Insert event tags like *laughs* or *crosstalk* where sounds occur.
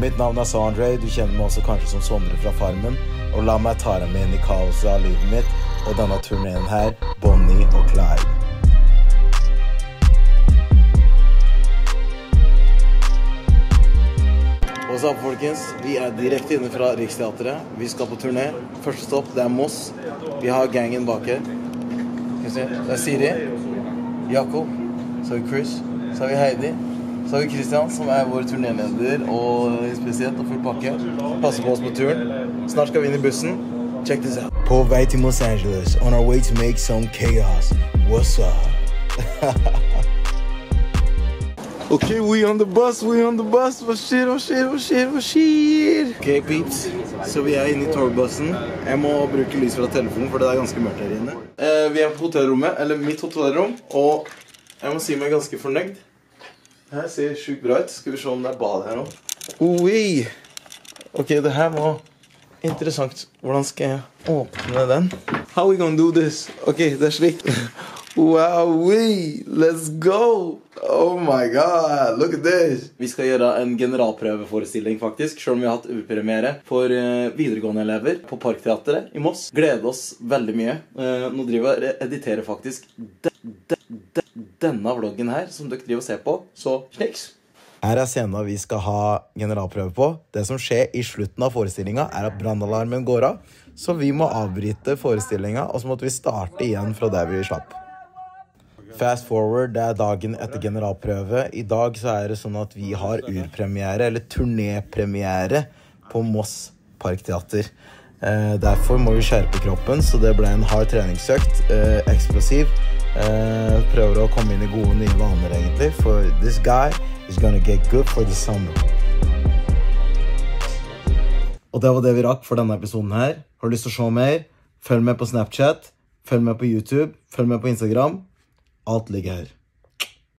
Mitt navn er Sondre, du kjenner meg også kanskje som Sondre fra Farmen. Og la meg ta deg med inn i kaoset av livet mitt og denne turneen her, Bonnie og Clyde. What's up, folkens? Vi er direkte inne fra Riksteatret. Vi skal på turné. Første stopp, det er Moss. Vi har gangen bak her. Det er Siri. Jakob. Så er vi Chris. Så er vi Heidi. Så har vi Christian, som er vår turnéleder og spesielt og full pakke. Passer på oss på turen. Snart skal vi inn i bussen. Check this out. På vei til Los Angeles. On our way to make some chaos. What's up? *laughs* Okay, we on the bus, we on the bus. Hva skjer, hva skjer, hva skjer, hva skjer? Ok, peeps. Så vi er inne i togbussen. Jeg må bruke lys fra telefonen, for det er ganske mørkt her inne. Eh, vi er på hotellrommet, eller mitt hotellrom, og jeg må si meg ganske fornøyd. Her ser sjukt bra ut. Skal vi se om det er bad her nå. Oi! Ok, det her var interessant. Hvordan skal jeg åpne den? How we gonna do this? Ok, det er slik. *laughs* Wow-wee! Let's go! Oh my god, look at this! Vi skal gjøre en generalprøveforestilling, faktisk. Selv om vi har hatt urpremiere for uh, videregående elever på Parkteatret i Moss. Gleder oss veldig mye. Uh, nå driver jeg og editerer faktisk denne vloggen her, som dere driver og ser på. Så kniks! Her er scenen vi skal ha generalprøve på. Det som skjer i slutten av forestillinga, er at brannalarmen går av. Så vi må avbryte forestillinga, og så måtte vi starte igjen fra der vi slapp. Fast forward, det er dagen etter generalprøve. I dag så er det sånn at vi har urpremiere, eller turnépremiere, på Moss Parkteater. Eh, derfor må vi skjerpe kroppen, så det ble en hard treningsøkt. Eh, eksplosiv. Eh, prøver å komme inn i gode, nye vaner, egentlig. For this guy is gonna get good for the summer. Og det var det vi rakk for denne episoden her. Har du lyst til å se mer? Følg med på Snapchat. Følg med på YouTube. Følg med på Instagram. Alt ligger her.